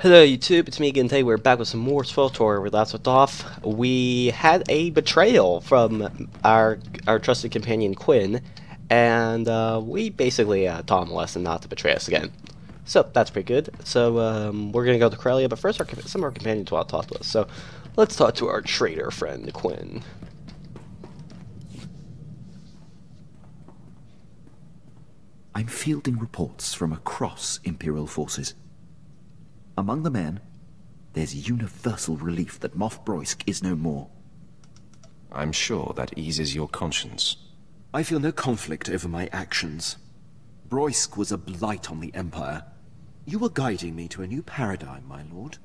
Hello YouTube, it's me again today, we're back with some more where we last left off. We had a betrayal from our our trusted companion Quinn, and uh, we basically uh, taught him a lesson not to betray us again. So that's pretty good. So um, we're going to go to Corellia, but first our, some of our companions want to talk to us. So let's talk to our traitor friend Quinn. I'm fielding reports from across Imperial forces. Among the men, there's universal relief that Moff Broysc is no more. I'm sure that eases your conscience. I feel no conflict over my actions. Broysc was a blight on the Empire. You were guiding me to a new paradigm, my lord.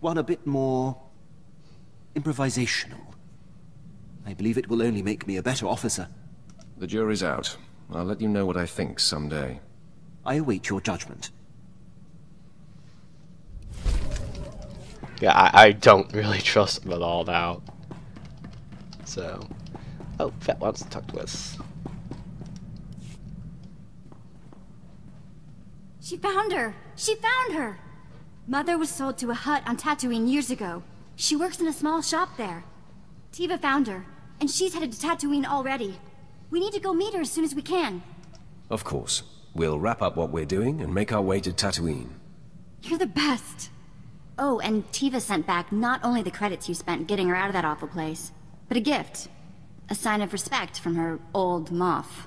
One a bit more... improvisational. I believe it will only make me a better officer. The jury's out. I'll let you know what I think someday. I await your judgment. Yeah, I, I don't really trust him at all now. So... Oh, Vette wants to talk to us. She found her! She found her! Mother was sold to a Hutt on Tatooine years ago. She works in a small shop there. Tivva found her, and she's headed to Tatooine already. We need to go meet her as soon as we can. Of course. We'll wrap up what we're doing and make our way to Tatooine. You're the best. Oh, and Tivva sent back not only the credits you spent getting her out of that awful place, but a gift. A sign of respect from her old moth.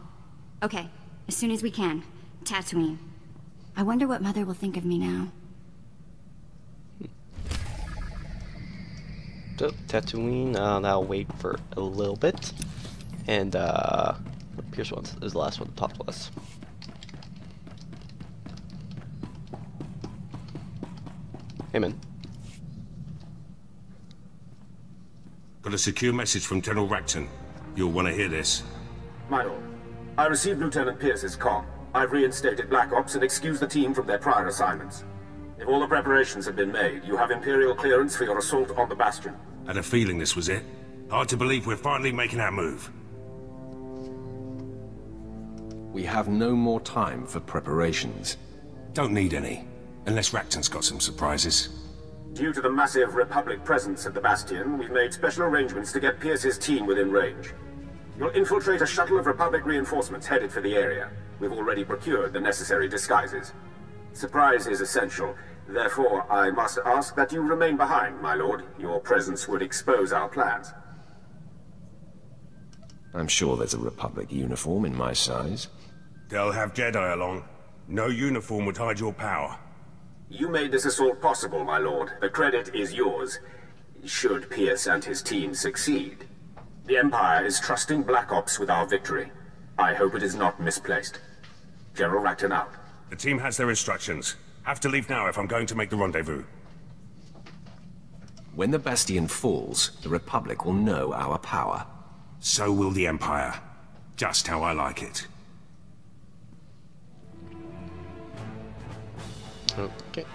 Okay, as soon as we can. Tatooine. I wonder what Mother will think of me now. So, Tatooine, uh, I'll wait for a little bit. And, uh, Pierce wants is the last one to talk Hey, man. Got a secure message from General Rakton. You'll want to hear this. My lord, I received Lieutenant Pierce's com. I've reinstated Black Ops and excused the team from their prior assignments. If all the preparations have been made, you have Imperial clearance for your assault on the Bastion. Had a feeling this was it. Hard to believe we're finally making our move. We have no more time for preparations. Don't need any. Unless Rakton's got some surprises. Due to the massive Republic presence at the Bastion, we've made special arrangements to get Pierce's team within range. You'll infiltrate a shuttle of Republic reinforcements headed for the area. We've already procured the necessary disguises. Surprise is essential. Therefore, I must ask that you remain behind, my lord. Your presence would expose our plans. I'm sure there's a Republic uniform in my size. They'll have Jedi along. No uniform would hide your power. You made this assault possible, my lord. The credit is yours. Should Pierce and his team succeed. The Empire is trusting Black Ops with our victory. I hope it is not misplaced. General Rakton out. The team has their instructions. Have to leave now if I'm going to make the rendezvous. When the Bastion falls, the Republic will know our power. So will the Empire. Just how I like it. Okay.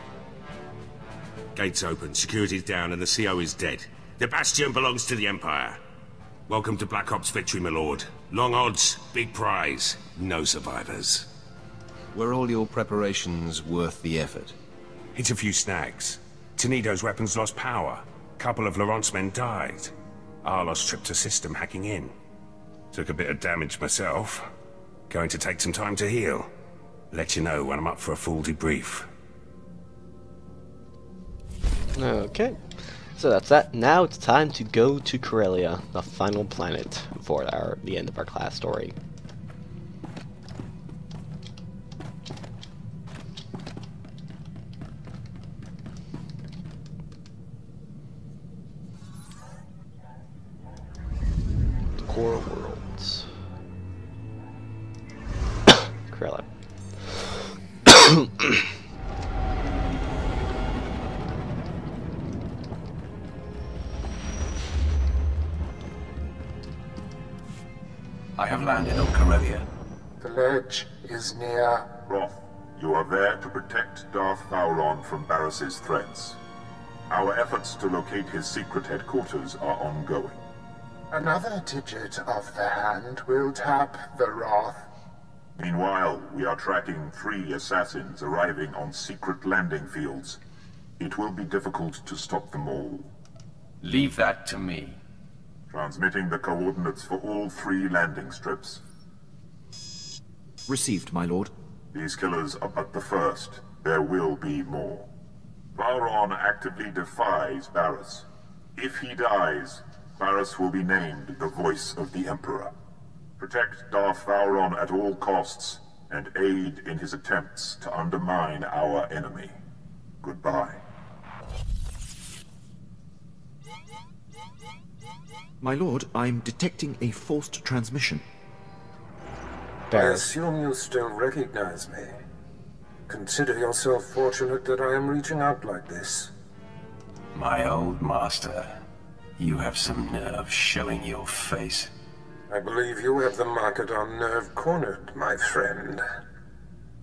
Gates open, security's down, and the CO is dead. The Bastion belongs to the Empire. Welcome to Black Ops victory, my lord. Long odds, big prize, no survivors. Were all your preparations worth the effort? Hit a few snags. Tenedo's weapons lost power. Couple of Laurent's men died. Arlos tripped a system hacking in. Took a bit of damage myself. Going to take some time to heal. Let you know when I'm up for a full debrief. Okay. So that's that. Now it's time to go to Corellia, the final planet for our the end of our class story. I have landed on Corellia. The ledge is near. Wrath, you are there to protect Darth Vowrawn from Baras's threats. Our efforts to locate his secret headquarters are ongoing. Another digit of the hand will tap the Wrath. Meanwhile, we are tracking three assassins arriving on secret landing fields. It will be difficult to stop them all. Leave that to me. Transmitting the coordinates for all three landing strips. Received, my lord. These killers are but the first. There will be more. Vowrawn actively defies Baras. If he dies, Baras will be named the Voice of the Emperor. Protect Darth Vowrawn at all costs, and aid in his attempts to undermine our enemy. Goodbye. My lord, I'm detecting a forced transmission. I assume you still recognize me. Consider yourself fortunate that I am reaching out like this. My old master, you have some nerve showing your face. I believe you have the market on nerve cornered, my friend.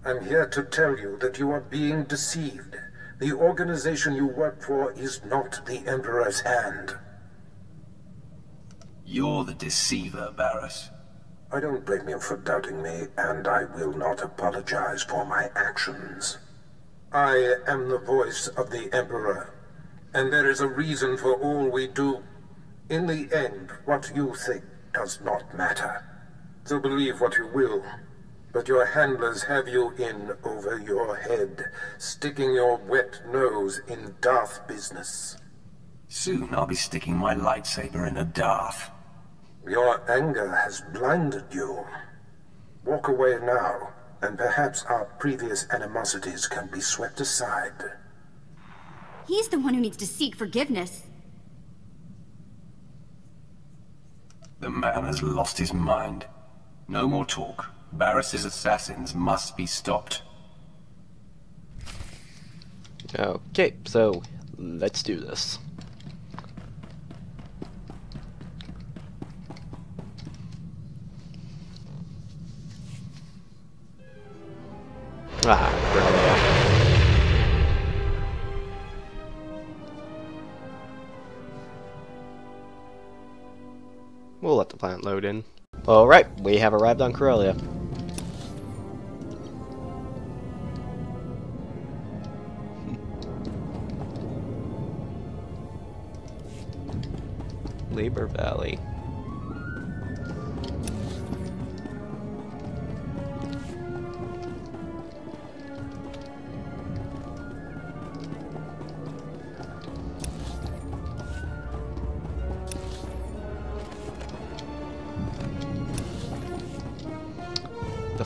I'm here to tell you that you are being deceived. The organization you work for is not the Emperor's hand. You're the deceiver, Baras. I don't blame you for doubting me, and I will not apologize for my actions. I am the voice of the Emperor, and there is a reason for all we do. In the end, what you think does not matter. So believe what you will, but your handlers have you in over your head, sticking your wet nose in Darth business. Soon I'll be sticking my lightsaber in a Darth. Your anger has blinded you. Walk away now, and perhaps our previous animosities can be swept aside. He's the one who needs to seek forgiveness. The man has lost his mind. No more talk. Baras's assassins must be stopped. Okay, so let's do this. Ah, Corellia. We'll let the plant load in. Alright, we have arrived on Corellia. Labor Valley.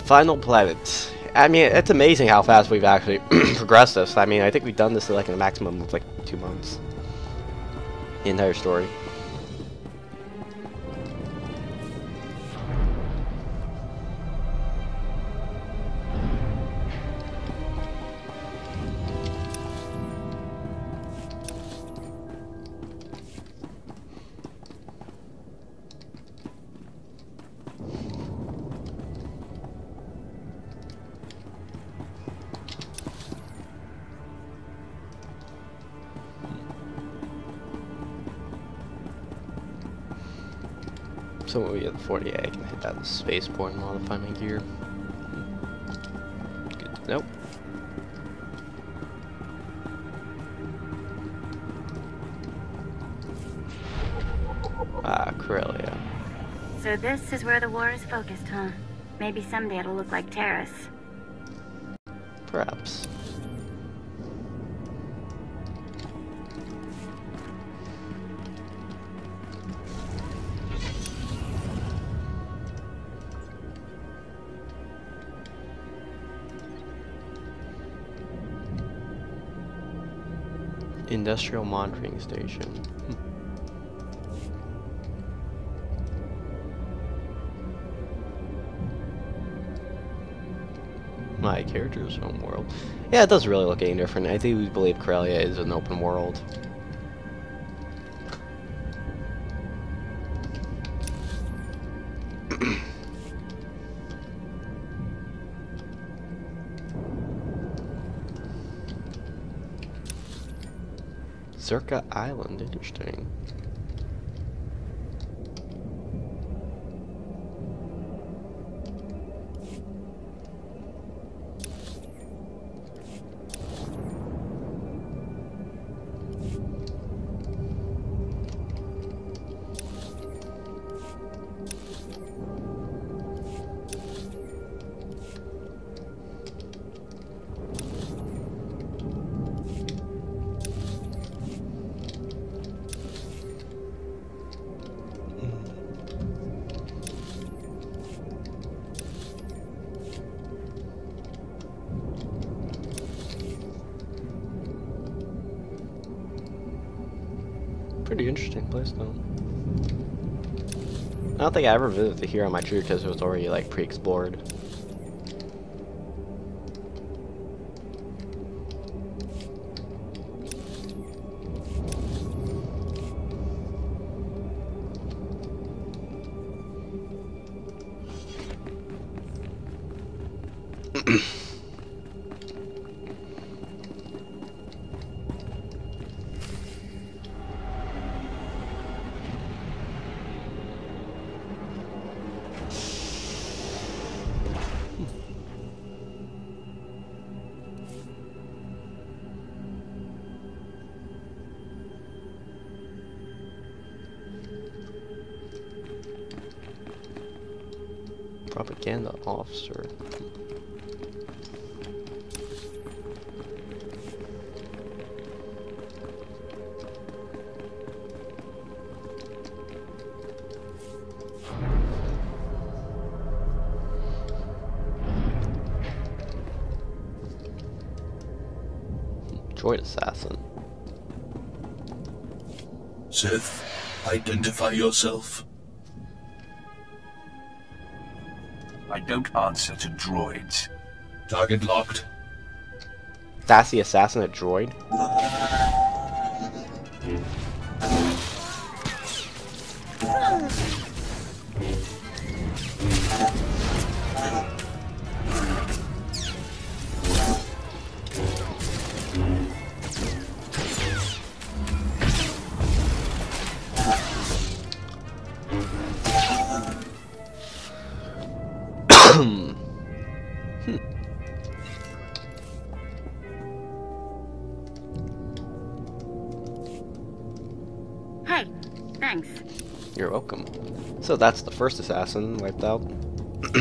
Final planet. I mean, it's amazing how fast we've actually progressed this. I mean, I think we've done this in like a maximum of like two months. The entire story. So when we get the 48, I can hit that spaceport and modify my gear. Good know. Ah, Corellia. So this is where the war is focused, huh? Maybe someday it'll look like Taris. Perhaps. Industrial monitoring station. Hmm. My character's home world. Yeah, it doesn't really look any different. I do believe Corellia is an open world. Circa Island, interesting. Interesting place, though. I don't think I ever visited here on my tree because it was already, like, pre-explored. Droid assassin. Sith, identify yourself. I don't answer to droids. Target locked. That's the assassin a droid? Thanks. You're welcome. So that's the first assassin wiped out.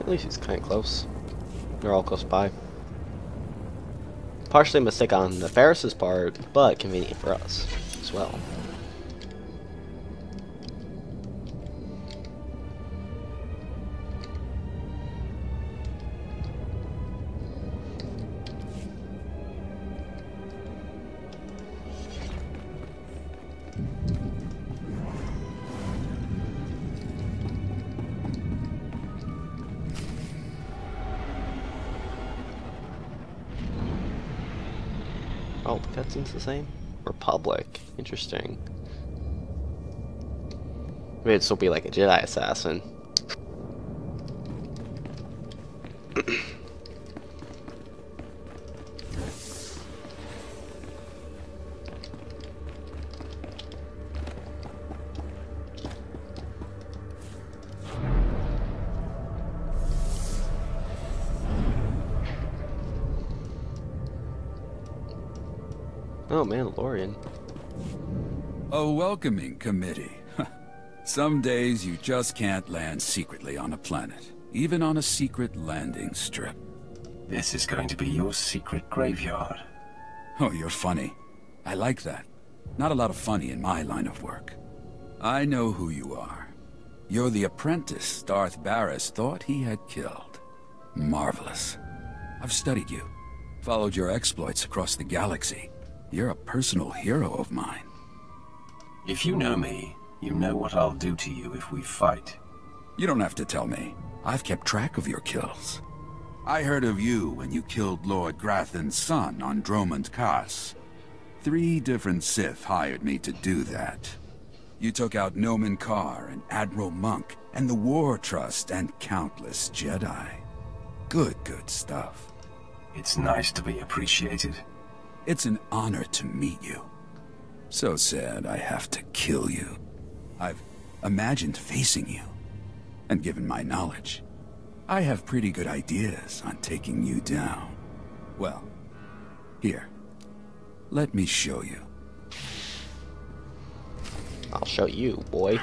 At least he's kind of close. They're all close by. Partially a mistake on the Ferris's part, but convenient for us as well. The same? Republic. Interesting. Maybe it'd still be like a Jedi assassin. oh, Mandalorian. A welcoming committee. Some days you just can't land secretly on a planet, even on a secret landing strip. This is going to be your secret graveyard. Oh, you're funny. I like that. Not a lot of funny in my line of work. I know who you are. You're the apprentice Darth Baras thought he had killed. Marvelous. I've studied you, followed your exploits across the galaxy. You're a personal hero of mine. If you know me, you know what I'll do to you if we fight. You don't have to tell me. I've kept track of your kills. I heard of you when you killed Lord Grathan's son on Dromund Kaas. Three different Sith hired me to do that. You took out Nomen Karr and Admiral Monk and the War Trust and countless Jedi. Good, good stuff. It's nice to be appreciated. It's an honor to meet you. So sad I have to kill you. I've imagined facing you. And given my knowledge, I have pretty good ideas on taking you down. Well, here. Let me show you. I'll show you, boy.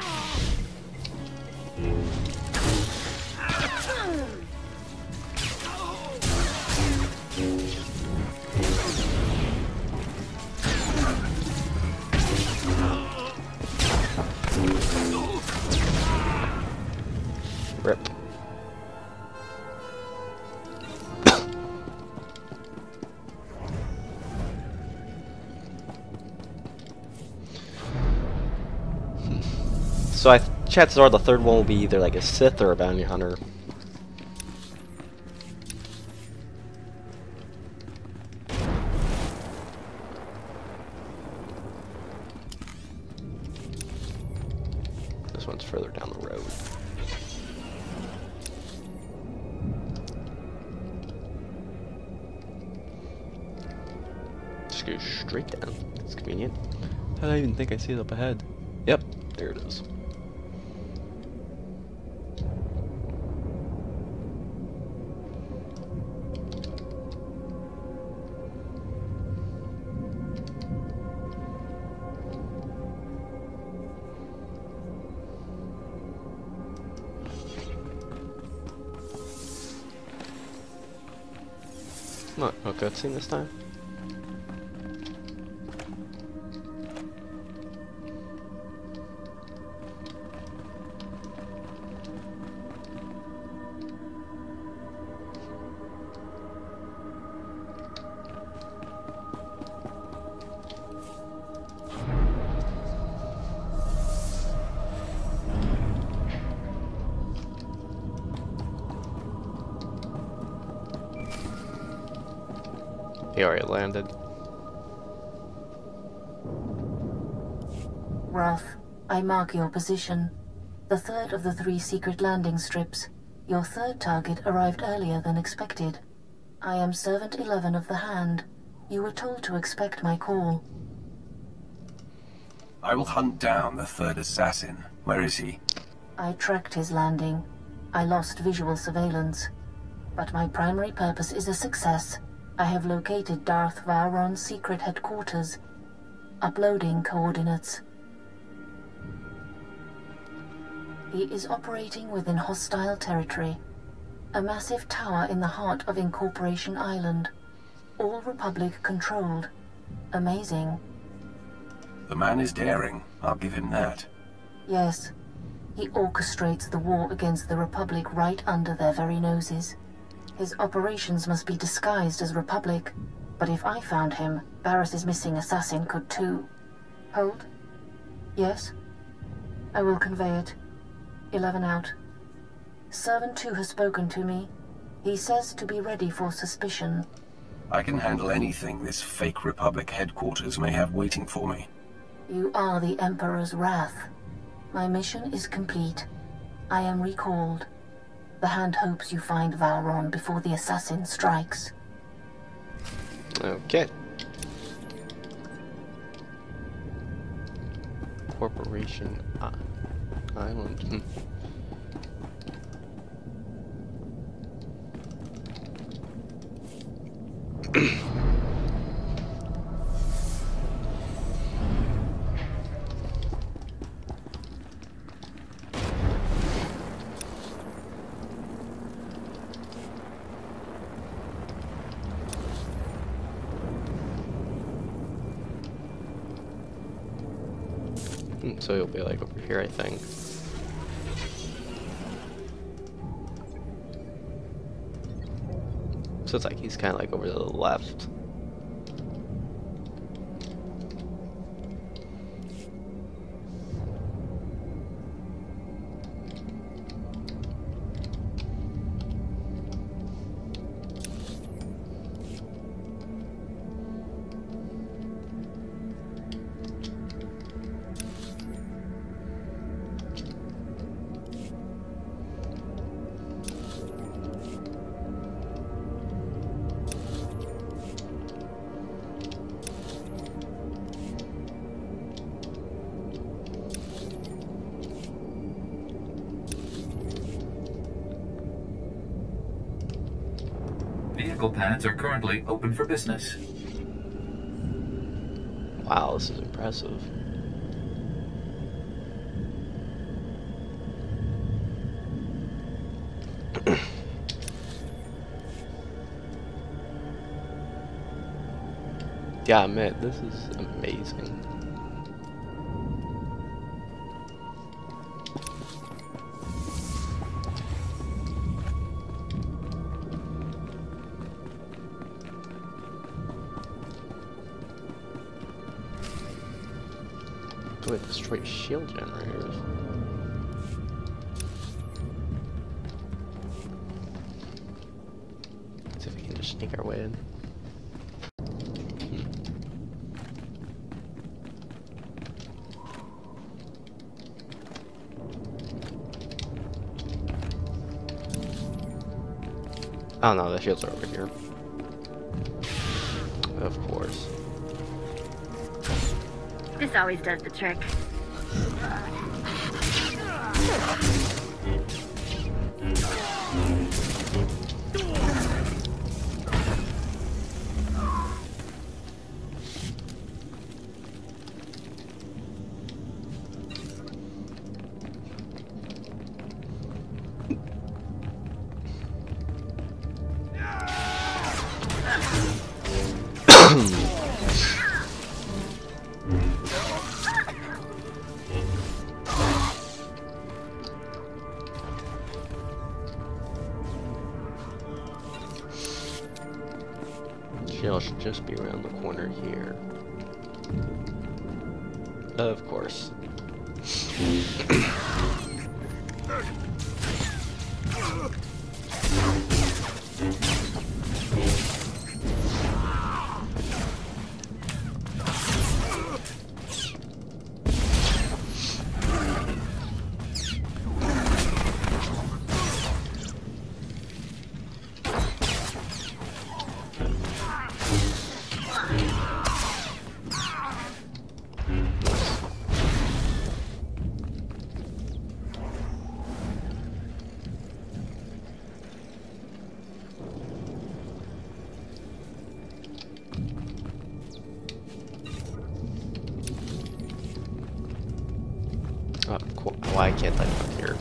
So I chances are the third one will be either like a Sith or a bounty hunter. This one's further down the road. Just go straight down. It's convenient. I don't even think I see it up ahead. Yep, there it is. Cutscene this time. He already landed. Wrath, I mark your position. The third of the three secret landing strips. Your third target arrived earlier than expected. I am Servant 11 of the Hand. You were told to expect my call. I will hunt down the third assassin. Where is he? I tracked his landing. I lost visual surveillance. But my primary purpose is a success. I have located Darth Vowrawn's secret headquarters. Uploading coordinates. He is operating within hostile territory. A massive tower in the heart of Incorporation Island. All Republic controlled. Amazing. The man is daring. I'll give him that. Yes. He orchestrates the war against the Republic right under their very noses. His operations must be disguised as Republic. But if I found him, Baras's missing assassin could too. Hold. Yes? I will convey it. Eleven out. Servant 2 has spoken to me. He says to be ready for suspicion. I can handle anything this fake Republic headquarters may have waiting for me. You are the Emperor's wrath. My mission is complete. I am recalled. The Hand hopes you find Vowrawn before the assassin strikes. Okay. Corporation Island. Hmm. So he'll be like over here, I think. So it's like he's kind of like over to the left. Are currently open for business. Wow, this is impressive. yeah, man, this is amazing. shield generators. Let's see if we can just sneak our way in. Hmm. Oh no, the shields are over here. Of course. This always does the trick. Shell should just be around the corner here. Of course. Oh. Why can't I up here?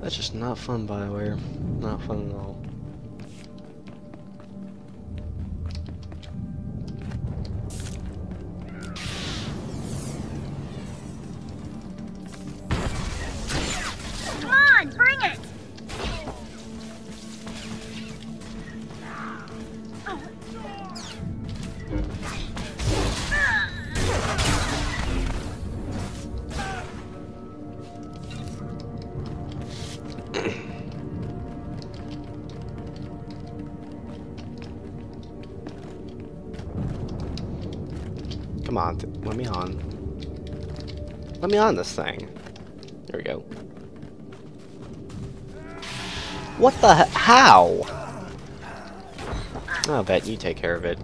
That's just not fun, by the way. Not fun at all. On this thing. There we go. What the he- How? I'll bet you take care of it.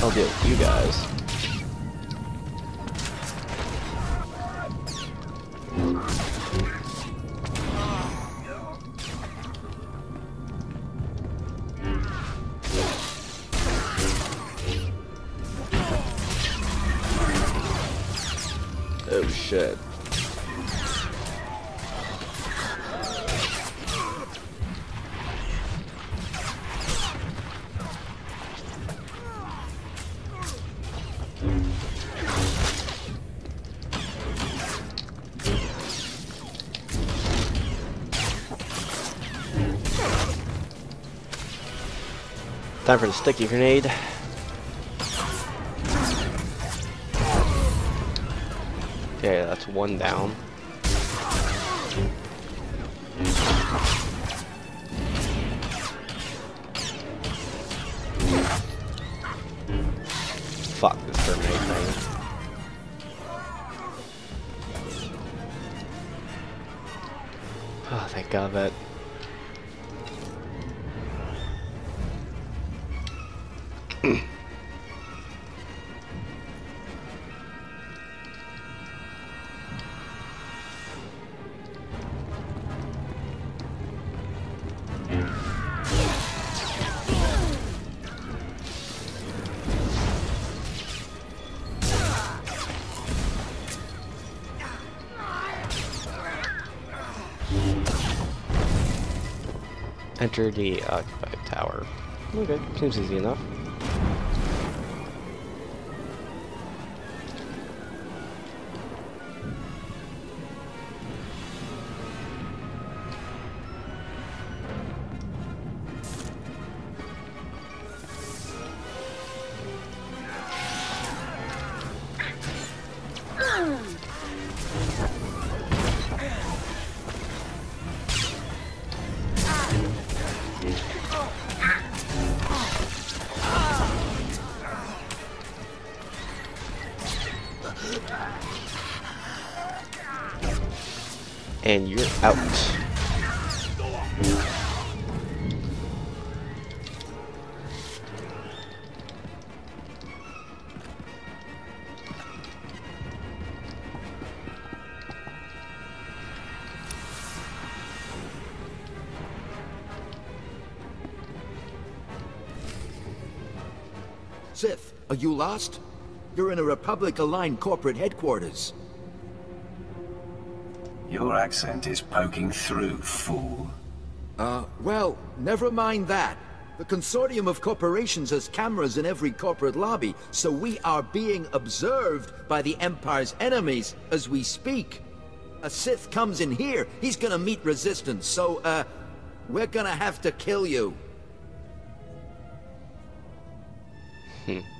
I'll deal with you guys. Time for the sticky grenade. Okay, that's one down. Fuck this terminate thing. Oh, thank god that. Enter the occupied tower. Okay, seems easy enough. And you're out. Sith, are you lost? You're in a Republic-aligned corporate headquarters. Your accent is poking through, fool. Uh, well, never mind that. The consortium of corporations has cameras in every corporate lobby, so we are being observed by the Empire's enemies as we speak. A Sith comes in here, he's gonna meet resistance, so, uh, we're gonna have to kill you. Hmm.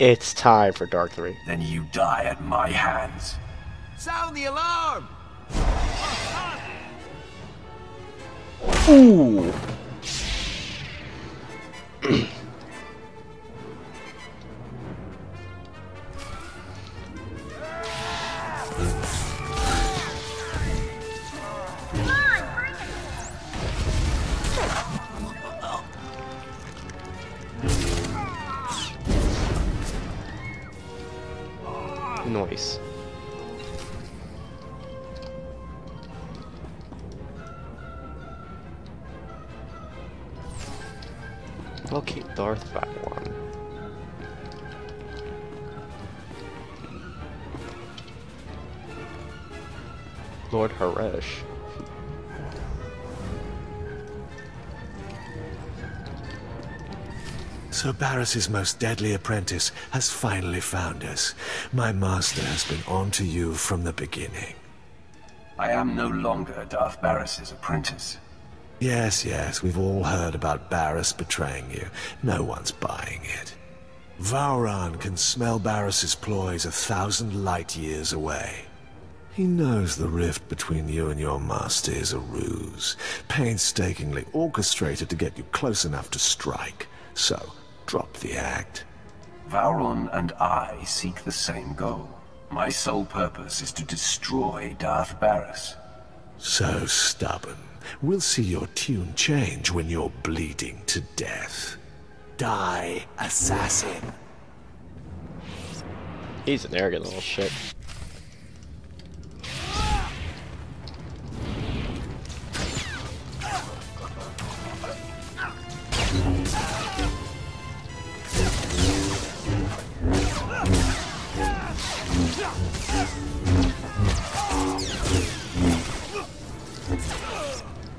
It's time for Dark 3. Then you die at my hands. Sound the alarm! Ooh! So Baras's most deadly apprentice has finally found us. My master has been on to you from the beginning. I am no longer Darth Baras's apprentice. Yes, yes, we've all heard about Baras betraying you. No one's buying it. Vowrawn can smell Baras's ploys a thousand light years away. He knows the rift between you and your master is a ruse, painstakingly orchestrated to get you close enough to strike. So, drop the act. Vowrawn and I seek the same goal. My sole purpose is to destroy Darth Baras. So stubborn. We'll see your tune change when you're bleeding to death. Die, assassin. He's an arrogant little shit.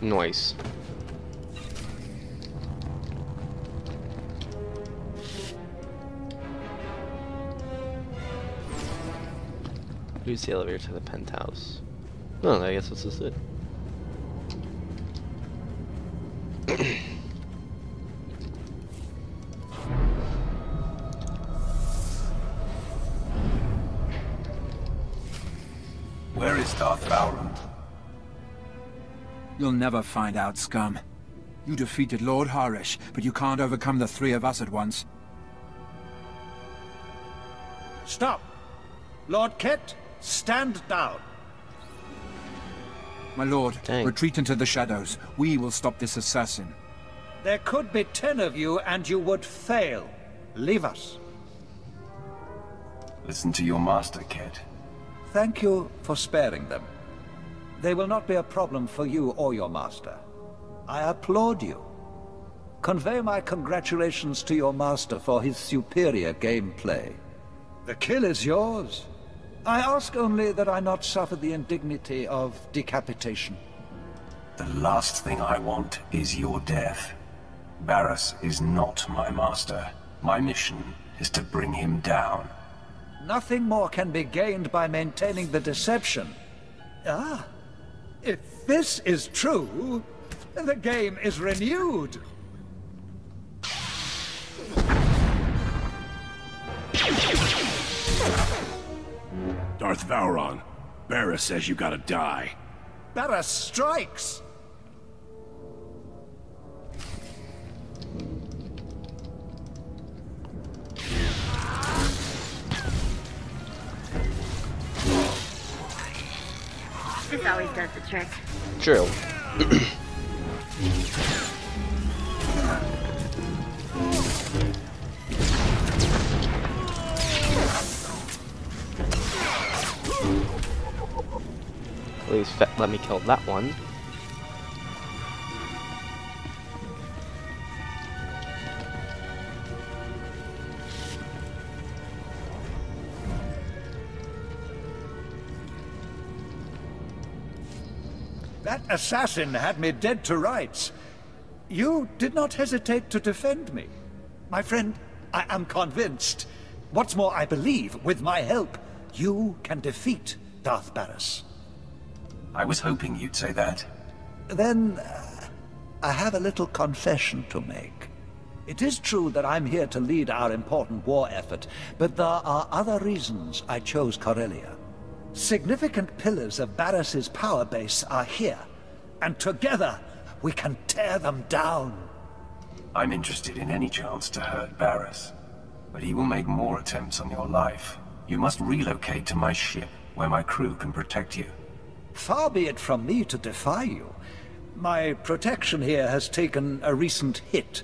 Noise. Use the elevator to the penthouse. Oh, I guess this is it. You'll never find out, scum. You defeated Lord Harish, but you can't overcome the three of us at once. Stop! Lord Ket, stand down. My lord, Dang. retreat into the shadows. We will stop this assassin. There could be ten of you, and you would fail. Leave us. Listen to your master, Ked. Thank you for sparing them. They will not be a problem for you or your master. I applaud you. Convey my congratulations to your master for his superior gameplay. The kill is yours. I ask only that I not suffer the indignity of decapitation. The last thing I want is your death. Baras is not my master. My mission is to bring him down. Nothing more can be gained by maintaining the deception. Ah, if this is true, the game is renewed. Darth Vowrawn, Baras says you gotta die. Baras strikes! Always does the trick. True. Please let me kill that one. Assassin had me dead to rights. You did not hesitate to defend me. My friend, I am convinced. What's more, I believe, with my help, you can defeat Darth Baras. I was hoping you'd say that. Then, uh, I have a little confession to make. It is true that I'm here to lead our important war effort, but there are other reasons I chose Corellia. Significant pillars of Baras's power base are here, and together we can tear them down. I'm interested in any chance to hurt Baras, but he will make more attempts on your life. You must relocate to my ship, where my crew can protect you. Far be it from me to defy you. My protection here has taken a recent hit.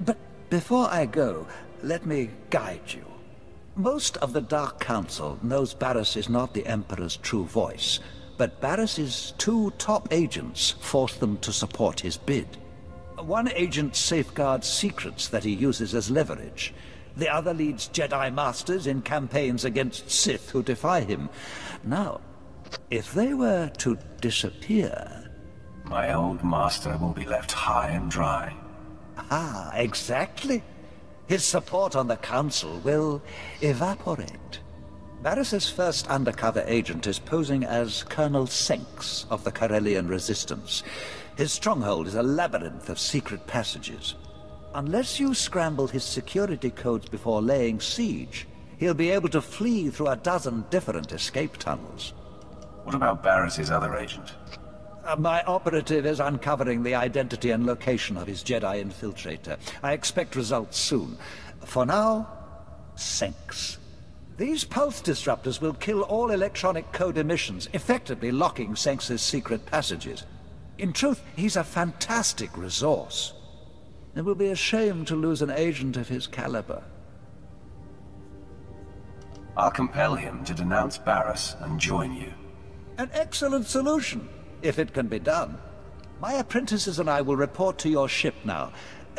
But before I go, let me guide you. Most of the Dark Council knows Baras is not the Emperor's true voice, but Baras's two top agents forced them to support his bid. One agent safeguards secrets that he uses as leverage. The other leads Jedi Masters in campaigns against Sith who defy him. Now, if they were to disappear... My old master will be left high and dry. Ah, exactly. His support on the Council will evaporate. Baras's first undercover agent is posing as Colonel Senks of the Corellian Resistance. His stronghold is a labyrinth of secret passages. Unless you scramble his security codes before laying siege, he'll be able to flee through a dozen different escape tunnels. What about Baras's other agent? Uh, my operative is uncovering the identity and location of his Jedi infiltrator. I expect results soon. For now, Senks. These pulse disruptors will kill all electronic code emissions, effectively locking Senks's secret passages. In truth, he's a fantastic resource. It will be a shame to lose an agent of his caliber. I'll compel him to denounce Baras and join you. An excellent solution, if it can be done. My apprentices and I will report to your ship now.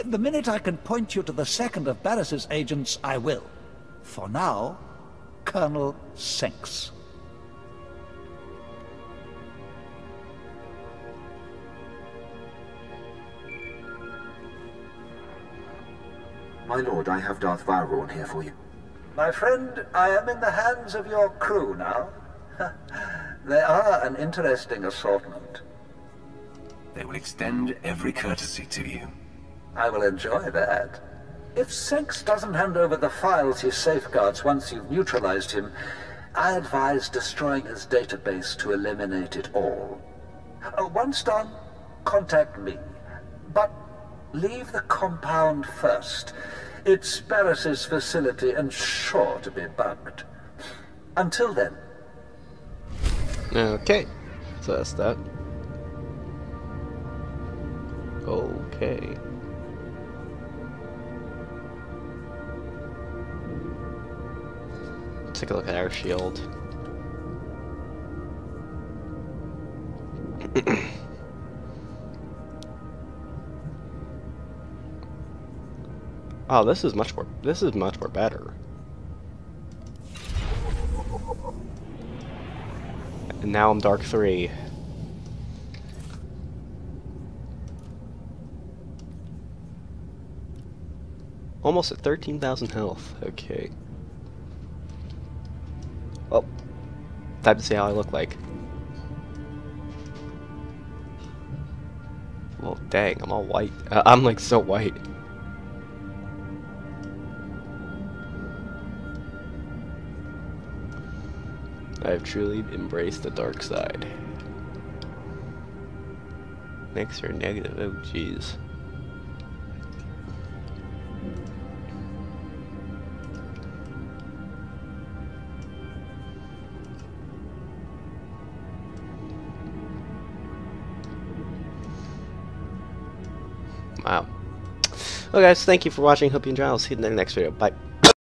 The minute I can point you to the second of Baras's agents, I will. For now, Colonel Senks. My lord, I have Darth Vowrawn here for you. My friend, I am in the hands of your crew now. they are an interesting assortment. They will extend every courtesy to you. I will enjoy that. If Senks doesn't hand over the files he safeguards once you've neutralized him, I advise destroying his database to eliminate it all. Uh, once done, contact me. But leave the compound first. It's Baras's facility and sure to be bugged. Until then. Okay. So that's that. Okay. Take a look at our shield. oh, this is much more. This is much more better. And now I'm Dark 3. Almost at 13,000 health. Okay. Time to see how I look like. Well, dang, I'm all white. Uh, I'm like so white. I have truly embraced the dark side. Next or negative, oh jeez. Well, guys, thank you for watching. Hope you enjoyed. I'll see you in the next video. Bye.